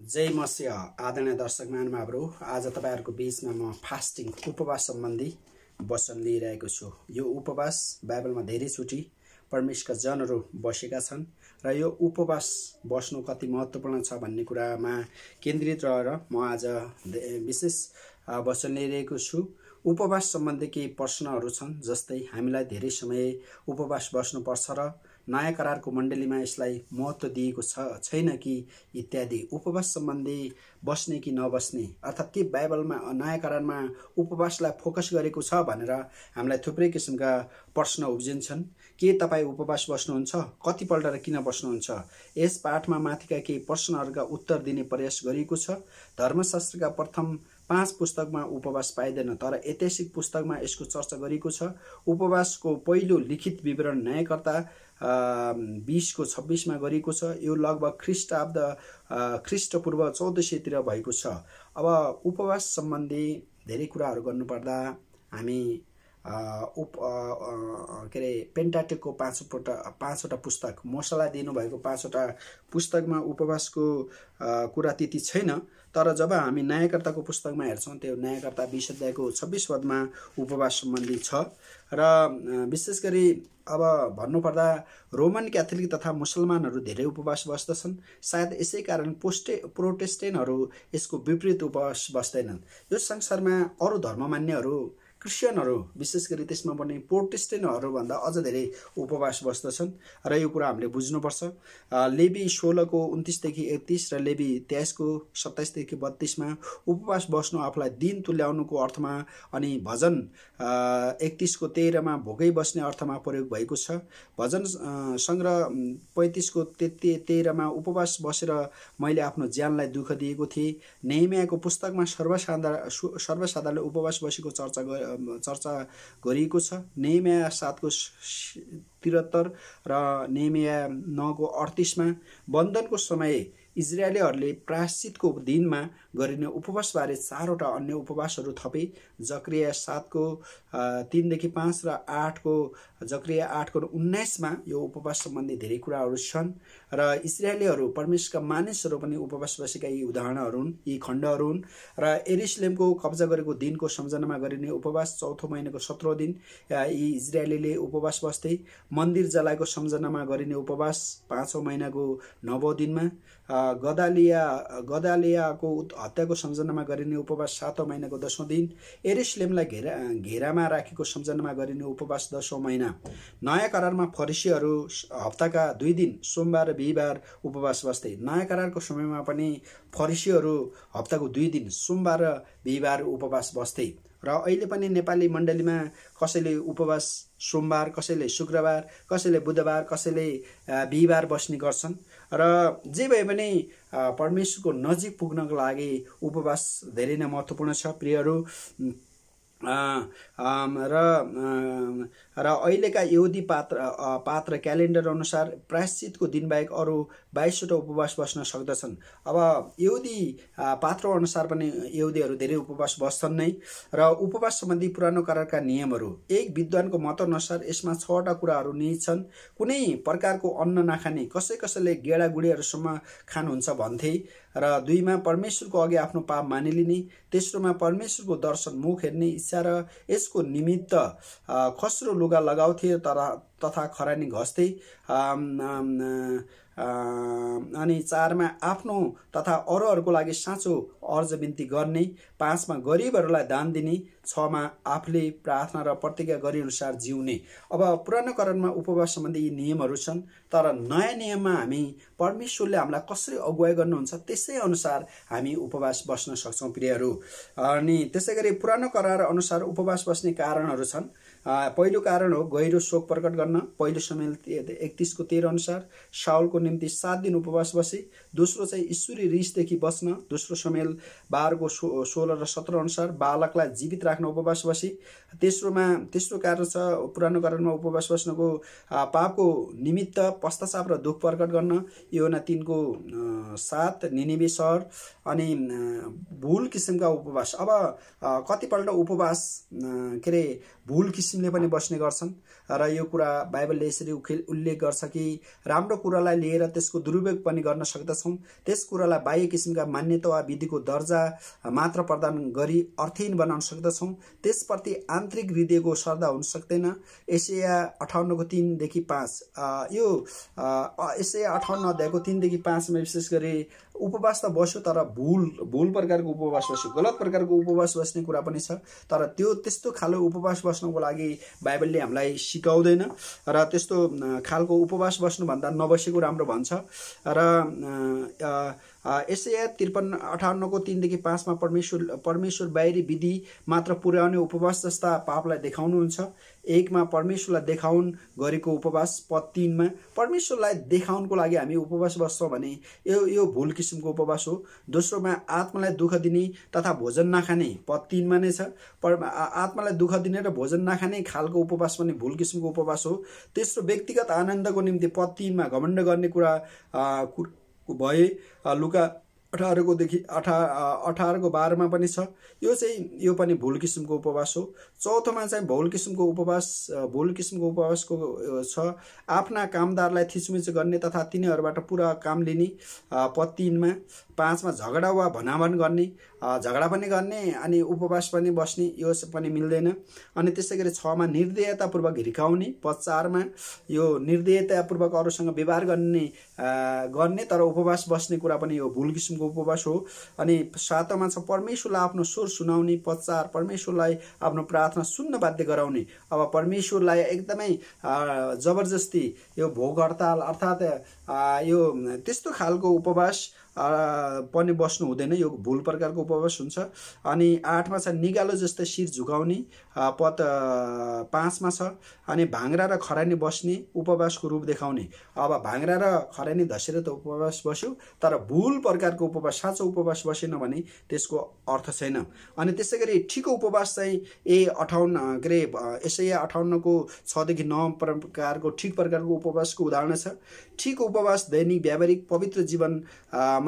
जय मसिह आदरणीय दर्शक महानुभावहरू आज तपाईँहरूको बिचमा म फास्टिङ उपवास सम्बन्धी वचन लिइरहेको छु। यो उपवास बाइबलमा धेरैचोटि परमेशका जनहरू बसेका छन् र यो उपवास बस्नु कति महत्त्वपूर्ण छ भन्ने कुरामा केन्द्रित रहेर म आज विशेष वचन लिइरहेको छु। उपवास सम्बन्धी केही प्रश्नहरू छन् जस्तै हामीलाई धेरै समय उपवास बस्नुपर्छ र नयाँ करारको मण्डलीमा यसलाई महत्त्व दिएको छ छैन कि इत्यादि। उपवास सम्बन्धी बस्ने कि नबस्ने अर्थात् के बाइबलमा नयाँ करारमा उपवासलाई फोकस गरेको छ भनेर हामीलाई थुप्रै किसिमका प्रश्न उब्जिन्छन्। के तपाईँ उपवास बस्नुहुन्छ? कतिपल्ट र किन बस्नुहुन्छ? यस पाठमा माथिका केही प्रश्नहरूका उत्तर दिने प्रयास गरिएको छ। धर्मशास्त्रका प्रथम पाँच पुस्तकमा उपवास पाइँदैन तर ऐतिहासिक पुस्तकमा यसको चर्चा गरिएको छ। उपवासको पहिलो लिखित विवरण न्यायकर्ता बिसको छब्बिसमा गरिएको छ। यो लगभग ख्रिस्टाब्द ख्रिस्टपूर्व चौध सयतिर भएको छ। अब उपवास सम्बन्धी धेरै कुराहरू गर्नुपर्दा हामी उप के अरे पेन्टाटेकको पाँचवटा पाँचवटा पुस्तक मसला दिनुभएको पाँचवटा पुस्तकमा उपवासको कुरा त्यति छैन। तर जब हामी न्यायकर्ताको पुस्तकमा हेर्छौँ त्यो न्यायकर्ता बिस अध्यायको छब्बिस पदमा उपवास सम्बन्धी छ। र विशेष गरी अब भन्नुपर्दा रोमन क्याथोलिक तथा मुसलमानहरू धेरै उपवास बस्दछन्। सायद यसै कारण पोस्टे प्रोटेस्टेन्टहरू यसको विपरीत उपवास बस्दैनन्। यो संसारमा अरू धर्म मान्नेहरू क्रिस्चियनहरू विशेष गरी त्यसमा पनि प्रोटेस्टेन्टहरूभन्दा अझ धेरै उपवास बस्दछन् र यो कुरा हामीले बुझ्नुपर्छ। लेबी सोह्रको उन्तिसदेखि एकतिस र लेबी तेइसको सत्ताइसदेखि बत्तिसमा उपवास बस्नु आफूलाई दिन तुल्याउनुको अर्थमा अनि भजन एकतिसको तेह्रमा भोकै बस्ने अर्थमा प्रयोग भएको छ। भजन सङ्ग्रह पैँतिसको तेत्ति तेह्रमा उपवास बसेर मैले आफ्नो ज्यानलाई दुःख दिएको थिएँ। नेहिमियाको पुस्तकमा सर्वसाधारण सर्वसाधारणले उपवास बसेको चर्चा चर्चा गरिएको छ। नेमिया सातको त्रिहत्तर र नेमिया नौको अडतिसमा बन्धनको समय इजरायलीहरूले प्रायश्चितको दिनमा गरिने उपवासबारे चारवटा अन्य उपवासहरू थपे। जक्रिया सातको तिनदेखि पाँच र आठको जक्रिया आठको उन्नाइसमा यो उपवास सम्बन्धी धेरै कुराहरू छन् र इजरायलीहरू परमेशका मानिसहरू पनि उपवास बसेका यी उदाहरणहरू हुन् यी खण्डहरू हुन् र एरिसलेमको कब्जा गरेको दिनको सम्झनामा गरिने उपवास चौथो महिनाको सत्रौँ दिन यी इजरायलीले उपवास बस्थे। मन्दिर जलाएको सम्झनामा गरिने उपवास पाँचौँ महिनाको नवौँ दिनमा गदालिया गदालियाको हत्याको सम्झनामा गरिने उपवास सातौँ महिनाको दसौँ दिन। एरिसलेमलाई घेरा घेरामा राखेको सम्झनामा गरिने उपवास दसौँ महिना। नयाँ करारमा फरिसीहरू हप्ताका दुई दिन सोमबार र बिहिबार उपवास बस्थे। नयाँ करारको समयमा पनि फरिसीहरू हप्ताको दुई दिन सोमबार र बिहिबार उपवास बस्थे। र अहिले पनि नेपाली मण्डलीमा कसैले उपवास सोमबार कसैले शुक्रबार कसैले बुधबार कसैले बिहिबार बस्ने गर्छन्। र जे भए पनि परमेश्वरको नजिक पुग्नको लागि उपवास धेरै नै महत्त्वपूर्ण छ प्रियहरू। र र अहिलेका यहुदी पात्र पात्र क्यालेन्डर अनुसार प्रायश्चितको दिनबाहेक अरू बाइसवटा उपवास बस्न सक्दछन्। अब यहुदी पात्र अनुसार पनि यहुदीहरू धेरै उपवास बस्छन् नै र उपवास सम्बन्धी पुरानो करारका नियमहरू एक विद्वानको मतअनुसार यसमा छवटा कुराहरू नै छन् कुनै प्रकारको अन्न नखाने कसै कसैले गेडागुडीहरूसम्म खानुहुन्छ भन्थे र दुईमा परमेश्वरको अघि आफ्नो पाप मानिलिने तेस्रोमा परमेश्वरको दर्शन मुख हेर्ने इच्छा र यसको निमित्त खस्रो लुगा लगाउँथे तर तथा खरानी घस्थे। अनि चारमा आफ्नो तथा अरूहरूको लागि साँचो अर्ज बिन्ती गर्ने पाँचमा गरिबहरूलाई दान दिने छमा आफूले प्रार्थना र प्रतिज्ञा अनुसार जिउने। अब पुरानो करणमा उपवास सम्बन्धी यी नियमहरू छन् तर नयाँ नियममा हामी परमेश्वरले हामीलाई कसरी अगुवाई गर्नुहुन्छ त्यसै अनुसार हामी उपवास बस्न सक्छौँ प्रियहरू। अनि त्यसै गरी पुरानो करार अनुसार उपवास बस्ने कारणहरू छन्। पहिलो कारण हो गहिरो शोक प्रकट गर्न। पहिलो समय एकतिसको तेह्र अनुसार साउलको निम्ति सात दिन उपवास बसे। दोस्रो चाहिँ ईश्वरी रिसदेखि बस्न दोस्रो समेल बाह्रको सो सोह्र र सत्र अनुसार बालकलाई जीवित राख्न उपवास बसे तेस्रोमा तेस्रो कारण छ पुरानो कारणमा उपवास बस्नको पापको निमित्त पश्चाताप र दुःख प्रकट गर्न योना तिनको सात निनिबे सहर अनि भुल किसिमका उपवास। अब कतिपल्ट उपवास के अरे भुल किसिमले पनि बस्ने गर्छन्। र यो कुरा बाइबलले यसरी उल्लेख गर्छ कि राम्रो कुरालाई लिएर त्यसको दुरुपयोग पनि गर्न सक्दछौँ। त्यस कुरालाई बाह्य किसिमका मान्यता वा विधिको दर्जा मात्र प्रदान गरी अर्थहीन बनाउन सक्दछौँ। त्यसप्रति आन्तरिक हृदयको श्रद्धा हुन सक्दैन। एसिया अठाउन्नको तिनदेखि पाँच यो एसिया अठाउन्न अध्यायको तिनदेखि पाँचमा विशेष गरी उपवास त बस्यो तर भुल भुल प्रकारको उपवास बस्यो गलत प्रकारको उपवास बस्ने कुरा पनि छ। तर त्यो त्यस्तो खालको उपवास बस्नको लागि बाइबलले हामीलाई सिकाउँदैन र त्यस्तो खालको उपवास बस्नुभन्दा नबसेको राम्रो भन्छ। र यसै त्रिपन्न अठाउन्नको तिनदेखि पाँचमा परमेश्वर परमेश्वर बाहिरी विधि मात्र पुर्याउने उपवास जस्ता पापलाई देखाउनुहुन्छ। एकमा परमेश्वरलाई देखाउन गरेको उपवास पद तिनमा परमेश्वरलाई देखाउनको लागि हामी उपवास बस्छौँ भने यो यो भुल किसिमको उपवास हो। दोस्रोमा आत्मालाई दुःख दिने तथा भोजन नखाने पद तिनमा नै छ। पर आत्मालाई दुःख दिने र भोजन नखाने खालको उपवास पनि भुल किसिमको उपवास हो। तेस्रो व्यक्तिगत आनन्दको निम्ति पद तिनमा घमण्ड गर्ने कुरा भए लुका अठारकोदेखि अठा अठारको बाह्रमा पनि छ। यो चाहिँ यो पनि भुल किसिमको उपवास हो। चौथोमा चाहिँ भुल किसिमको उपवास भुल किसिमको उपवासको छ। आफ्ना कामदारलाई थिचमिच गर्ने तथा तिनीहरूबाट पुरा काम लिने पत्तिनमा पाँचमा झगडा वा भनाभन गर्ने झगडा पनि गर्ने अनि उपवास पनि बस्ने यो पनि मिल्दैन। अनि त्यसै गरी छमा निर्दयतापूर्वक हिर्काउने पचारमा यो निर्दयतापूर्वक अरूसँग व्यवहार गर्ने गर्ने तर उपवास बस्ने कुरा पनि यो भुल किसिमको उपवास हो अनि सातौँमा छ परमेश्वरलाई आफ्नो स्वर सुनाउने पचार परमेश्वरलाई आफ्नो प्रार्थना सुन्न बाध्य गराउने। अब परमेश्वरलाई एकदमै जबरजस्ती यो भोग हडताल अर्थात् यो त्यस्तो खालको उपवास पनि बस्नु हुँदैन यो भुल प्रकारको उपवास हुन्छ। अनि आठमा छ निगालो जस्तै शिर झुकाउने पद पाँचमा छ अनि भाङ्रा र खरानी बस्ने उपवासको रूप देखाउने। अब भाङ्रा र खरानी धसेर त उपवास बस्यो तर भुल प्रकारको उपवास साँचो उपवास बसेन भने त्यसको अर्थ छैन। अनि त्यसै गरी उपवास चाहिँ ए अठाउन्न के अरे यसै अठाउन्नको छदेखि नौ प्रकारको ठिक प्रकारको उपवासको उदाहरण छ। ठिक उपवास दैनिक व्यावहारिक पवित्र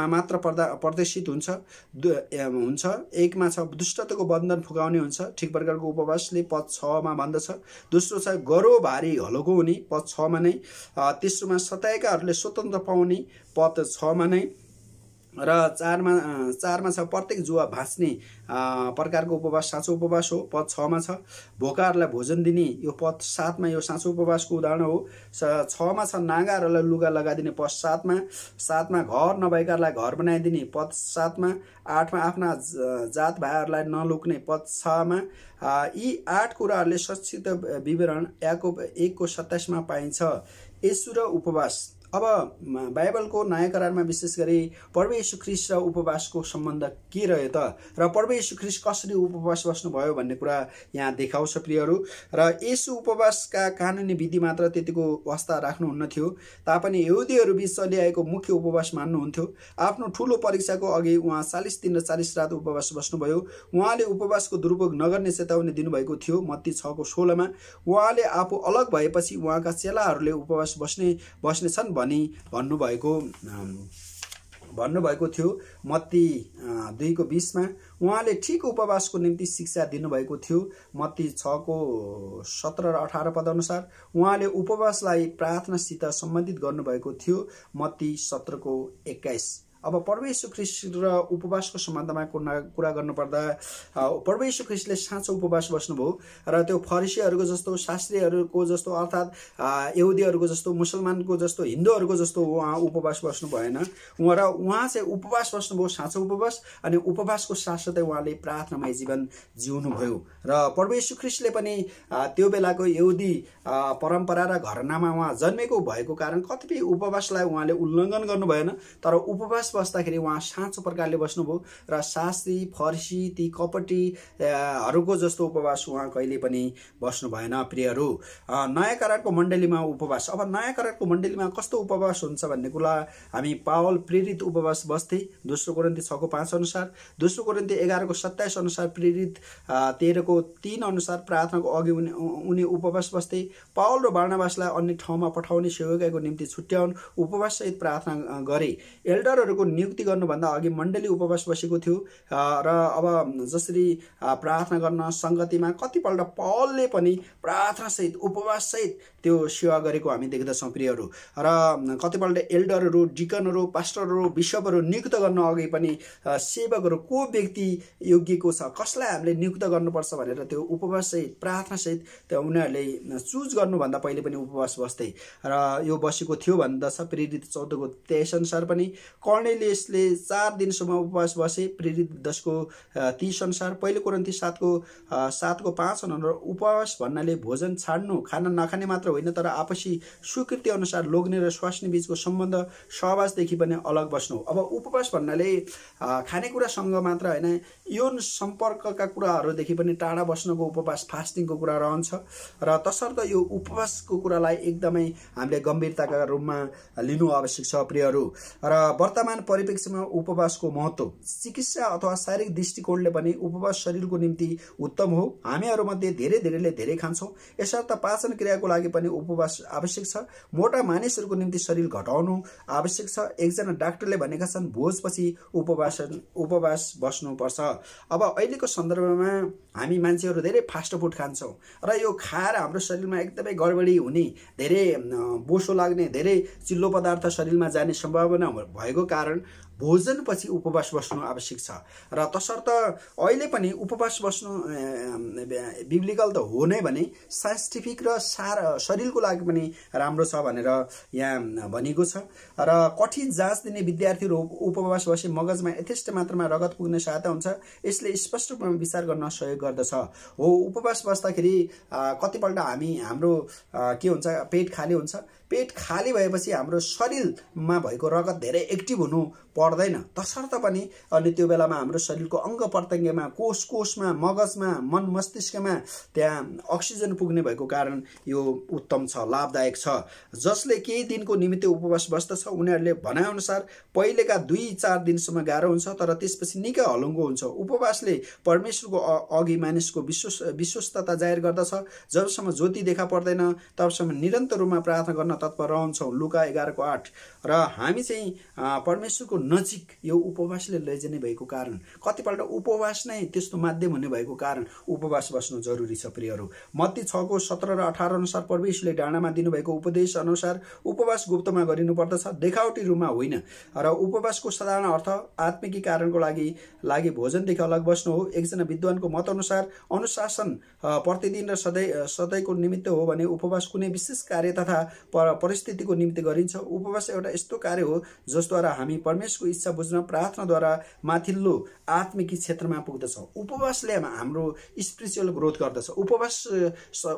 जीवनमा मात्र पर्दा प्रदर्शित हुन्छ। हुन्छ। एकमा छ दुष्टताको बन्धन फुकाउने हुन्छ। ठिक प्रकारको उपवासले पद छमा भन्दछ। दोस्रो छ गरो भारी हलोको हुने। पद छमा नै। तेस्रोमा सताएकाहरूले स्वतन्त्र पाउने। पद छमा नै। र चारमा चारमा छ प्रत्येक जुवा भाँच्ने प्रकारको उपवास साँचो उपवास हो पद छमा छ। भोकाहरूलाई भोजन दिने यो पद सातमा यो साँचो उपवासको उदाहरण हो। छमा छ नागाहरूलाई लुगा लगाइदिने पद सातमा सातमा घर नभएकाहरूलाई घर बनाइदिने पद सातमा आठमा आफ्ना जात भाइहरूलाई नलुक्ने पद छमा यी आठ कुराहरूले संक्षिप्त विवरण एकको एकको सत्ताइसमा पाइन्छ। यसु र उपवास। अब बाइबलको नयाँ करारमा विशेष गरी परमेश्वर ख्रिस र उपवासको सम्बन्ध के रह्यो त? र परमेश्वर ख्रिस कसरी उपवास बस्नुभयो भन्ने कुरा यहाँ देखाउँछ प्रियहरू। र यसो उपवासका कानुनी विधि मात्र त्यतिको वास्ता राख्नुहुन्न थियो। तापनि यहुदीहरू बिच चलिआएको मुख्य उपवास मान्नुहुन्थ्यो। आफ्नो ठुलो परीक्षाको अघि उहाँ चालिस दिन र चालिस रात उपवास बस्नुभयो। उहाँले उपवासको दुरुपयोग नगर्ने चेतावनी दिनुभएको थियो मत्ती छको सोह्रमा। उहाँले आफू अलग भएपछि उहाँका चेलाहरूले उपवास बस्ने बस्नेछन् भनी भन्नुभएको भन्नुभएको थियो। मत्ती दुईको बिसमा उहाँले ठिक उपवासको निम्ति शिक्षा दिनुभएको थियो। मत्ती छको सत्र र अठार पदअनुसार उहाँले उपवासलाई प्रार्थनासित सम्बन्धित गर्नुभएको थियो। मत्ती सत्रको एक्काइस। अब परमेश्वर ख्रिस्ट र उपवासको सम्बन्धमा कुरा गर्नुपर्दा परमेश्वर ख्रिस्टले साँचो उपवास बस्नुभयो र त्यो फरिसीहरूको जस्तो शास्त्रीहरूको जस्तो अर्थात् यहुदीहरूको जस्तो मुसलमानको जस्तो हिन्दूहरूको जस्तो उहाँ उपवास बस्नु भएन। उहाँ र उहाँ चाहिँ उपवास बस्नुभयो साँचो उपवास अनि उपवासको साथसाथै उहाँले प्रार्थनामय जीवन जिउनुभयो। र परमेश्वर ख्रिस्टले पनि त्यो बेलाको यहुदी परम्परा र घरनामा उहाँ जन्मेको भएको कारण कतिपय उपवासलाई उहाँले उल्लङ्घन गर्नु भएन तर उपवास बस्दाखेरि उहाँ साँचो प्रकारले बस्नुभयो र शास्त्री फर्सी ती कपटीहरूको जस्तो उपवास उहाँ कहिले पनि बस्नु भएन प्रियहरू नयाँ करारको मण्डलीमा उपवास। अब नयाँ करारको मण्डलीमा कस्तो उपवास हुन्छ भन्ने कुरा हामी पावल प्रेरित उपवास बस्थे दोस्रो कोरन्ती छको पाँच अनुसार। दोस्रो कोरन्ती एघारको सत्ताइस अनुसार प्रेरित तेह्रको तिन अनुसार प्रार्थनाको अघि उनी उनी उपवास बस्थे। पावल र बार्णावासलाई अन्य ठाउँमा पठाउने सेवकाको निम्ति छुट्याउन उपवाससहित प्रार्थना गरे। एल्डरहरूको उहाँहरूको नियुक्ति गर्नुभन्दा अघि मण्डली उपवास बसेको थियो। र अब जसरी प्रार्थना गर्न सङ्गतिमा कतिपल्ट पलले पनि प्रार्थनासहित उपवाससहित त्यो सेवा गरेको हामी देख्दछौँ प्रियहरू। र कतिपल्ट एल्डरहरू डिकनहरू पास्टरहरू बिसपहरू नियुक्त गर्न अघि पनि सेवकहरू को व्यक्ति योग्यको छ कसलाई हामीले नियुक्त गर्नुपर्छ भनेर त्यो उपवाससहित प्रार्थनासहित त्यो उनीहरूले चुज गर्नुभन्दा पहिले पनि उपवास बस्थे। र यो बसेको थियो भन्दछ प्रेरित चौधको तेइस अनुसार पनि कर्णेलियसले चार दिनसम्म उपवास बसे प्रेरित दसको तिस अनुसार पहिलो कुरन्ती सातको सातको पाँच अनुसार उपवास भन्नाले भोजन छाड्नु खाना नखाने मात्र होइन तर आपसी स्वीकृति अनुसार लोग्ने र स्वास्नी बिचको सम्बन्ध सहवासदेखि पनि अलग बस्नु। अब उपवास भन्नाले खानेकुरासँग मात्र होइन यौन सम्पर्कका कुराहरूदेखि पनि टाढा बस्नुको उपवास फास्टिङको कुरा रहन्छ। र तसर्थ यो उपवासको कुरालाई एकदमै हामीले गम्भीरताका रूपमा लिनु आवश्यक छ प्रियहरू। र वर्तमान परिप्रेक्ष्यमा उपवासको महत्त्व चिकित्सा अथवा शारीरिक दृष्टिकोणले पनि उपवास शरीरको निम्ति उत्तम हो। हामीहरूमध्ये धेरै धेरैले धेरै खान्छौँ। यसर्थ पाचन क्रियाको लागि पनि उपवास आवश्यक छ। मोटा मानिसहरूको निम्ति शरीर घटाउनु आवश्यक छ। एकजना डाक्टरले भनेका छन् भोजपछि उपवास उपवास बस्नुपर्छ। अब अहिलेको सन्दर्भमा हामी मान्छेहरू धेरै फास्ट फुड खान्छौँ र यो खाएर हाम्रो शरीरमा एकदमै गडबडी हुने धेरै बोसो लाग्ने धेरै चिल्लो पदार्थ शरीरमा जाने सम्भावना भएको कारण कारण भोजनपछि उपवास बस्नु आवश्यक छ। र तसर्थ अहिले पनि उपवास बस्नु बिब्लिकल त हो नै भने साइन्टिफिक र सार शरीरको लागि पनि राम्रो छ भनेर यहाँ भनिएको छ। र कठिन जाँच दिने विद्यार्थीहरू उपवास बसे मगजमा यथेष्ट मात्रामा रगत पुग्ने सहायता हुन्छ। यसले स्पष्ट रूपमा विचार गर्न सहयोग गर्दछ। हो उपवास बस्दाखेरि कतिपल्ट हामी हाम्रो के हुन्छ पेट खाली हुन्छ। पेट खाली भएपछि हाम्रो शरीरमा भएको रगत धेरै एक्टिभ हुनु पर्दैन। तसर्थ पनि अनि त्यो बेलामा हाम्रो शरीरको अङ्ग प्रत्यङ्गमा कोष कोषमा मगजमा मन मस्तिष्कमा त्यहाँ अक्सिजन पुग्ने भएको कारण यो उत्तम छ लाभदायक छ। जसले केही दिनको निमित्त उपवास बस्दछ उनीहरूले भनाइअनुसार पहिलेका दुई चार दिनसम्म गाह्रो हुन्छ तर त्यसपछि निकै हलुङ्गो हुन्छ। उपवासले परमेश्वरको अघि मानिसको विश्वस विश्वस्तता जाहेर गर्दछ। जबसम्म ज्योति देखा पर्दैन तबसम्म निरन्तर रूपमा प्रार्थना गर्न तत्पर रहन्छौँ। लुका एघारको आठ। र हामी चाहिँ परमेश्वरको नजिक यो उपवासले लैजाने भएको कारण। कतिपल्ट उपवास नै त्यस्तो माध्यम हुने भएको कारण उपवास बस्नु जरुरी छ प्रियहरू। मत्ती छको सत्र र अठार अनुसार परमेश्वरले डाँडामा दिनुभएको उपदेश अनुसार उपवास गुप्तमा गरिनुपर्दछ देखावटी रूपमा होइन। र उपवासको साधारण अर्थ आत्मिकी कारणको लागि लागि भोजनदेखि अलग बस्नु हो। एकजना विद्वानको मत अनुसार अनुशासन प्रतिदिन र सधैँ सधैँको निमित्त हो भने उपवास कुनै विशेष कार्य तथा परिस्थितिको निम्ति गरिन्छ। उपवास एउटा यस्तो कार्य हो जसद्वारा हामी परमेश्वरको इच्छा बुझ्न प्रार्थनाद्वारा माथिल्लो आत्मिकी क्षेत्रमा पुग्दछौँ। उपवासले हाम्रो स्पिरिचुअल ग्रोथ गर्दछ। उपवास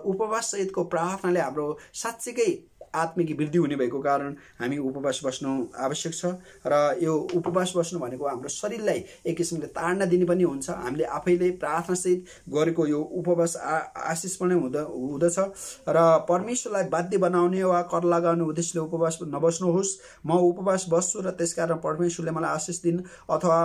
उपवाससहितको प्रार्थनाले हाम्रो साँच्चीकै आत्मिक वृद्धि हुने भएको कारण हामी उपवास बस्नु आवश्यक छ र यो उपवास बस्नु भनेको हाम्रो शरीरलाई एक किसिमले ताड्न दिने पनि हुन्छ। हामीले आफैले प्रार्थनासहित गरेको यो उपवास आ आशिष पनि हुँदा हुँदछ र परमेश्वरलाई बाध्य बनाउने वा कर लगाउने उद्देश्यले उपवास नबस्नुहोस्। म उपवास बस्छु र त्यसकारण परमेश्वरले मलाई आशिष दिन् अथवा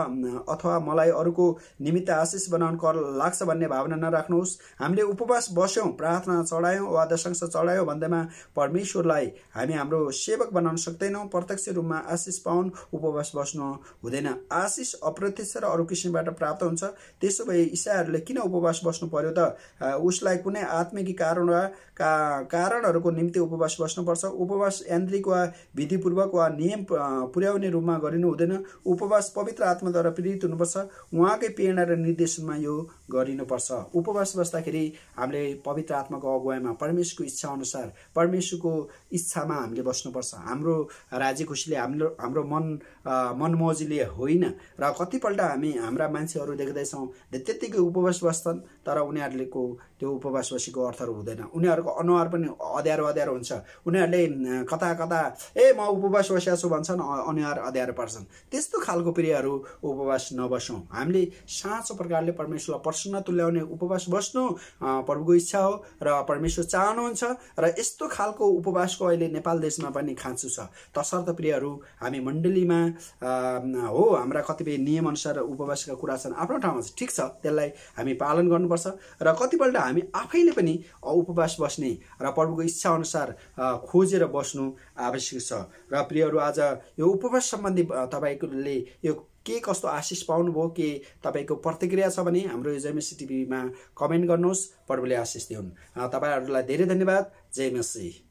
अथवा मलाई अरूको निमित्त आशिष बनाउनु कर लाग्छ भन्ने भावना नराख्नुहोस्। हामीले उपवास बस्यौँ प्रार्थना चढायौँ वा दशंश चढायौँ भन्दैमा परमेश्वरलाई उहाँलाई हामी हाम्रो सेवक बनाउन सक्दैनौँ। प्रत्यक्ष रूपमा आशिष पाउन उपवास बस्नु हुँदैन। आशिष अप्रत्यक्ष र अरू किसिमबाट प्राप्त हुन्छ। त्यसो भए इसाहरूले किन उपवास बस्नु पर्यो त? उसलाई कुनै आत्मिक कारण वा का कारणहरूको निम्ति उपवास बस्नुपर्छ। उपवास यान्त्रिक वा विधिपूर्वक वा नियम पुर्याउने रूपमा गरिनु हुँदैन। उपवास पवित्र आत्माद्वारा प्रेरित हुनुपर्छ। उहाँकै प्रेरणा र निर्देशनमा यो गरिनुपर्छ। उपवास बस्दाखेरि हामीले पवित्र आत्माको अगुवाईमा परमेश्वरको इच्छा अनुसार परमेश्वरको इच्छामा हामीले बस्नुपर्छ। हाम्रो राज्य खुसीले हाम्रो हाम्रो मन मनमोजीले होइन र कतिपल्ट हामी हाम्रा मान्छेहरू देख्दैछौँ त्यत्तिकै उपवास बस्छन् तर उनीहरूको त्यो उपवास बसीको अर्थहरू हुँदैन। उनीहरूको अनुहार पनि अँध्यारो अँध्यारो हुन्छ। उनीहरूले कता कता ए म उपवास बसिएको छु भन्छन् अनुहार अँध्यारो पर्छन्। त्यस्तो खालको प्रियहरू उपवास नबसौँ। हामीले साँचो प्रकारले परमेश्वरलाई प्रसन्न तुल्याउने उपवास बस्नु प्रभुको इच्छा हो र परमेश्वर चाहनुहुन्छ र यस्तो खालको उपवास उपवासको अहिले नेपाल देशमा पनि खाँचो छ। तसर्थ प्रियहरू हामी मण्डलीमा हो हाम्रा कतिपय नियमअनुसार उपवासका कुरा छन् आफ्नो ठाउँमा चाहिँ ठिक छ त्यसलाई हामी पालन गर्नुपर्छ र कतिपल्ट हामी आफैले पनि उपवास बस्ने र प्रभुको इच्छा अनुसार खोजेर बस्नु आवश्यक छ। र प्रियहरू आज यो उपवास सम्बन्धी तपाईँले यो के कस्तो आशिष पाउनुभयो के तपाईँको प्रतिक्रिया छ भने हाम्रो यो जयमेसी टिभीमा कमेन्ट गर्नुहोस् प्रभुले आशिष दिउन्। तपाईँहरूलाई धेरै धन्यवाद। जय मसी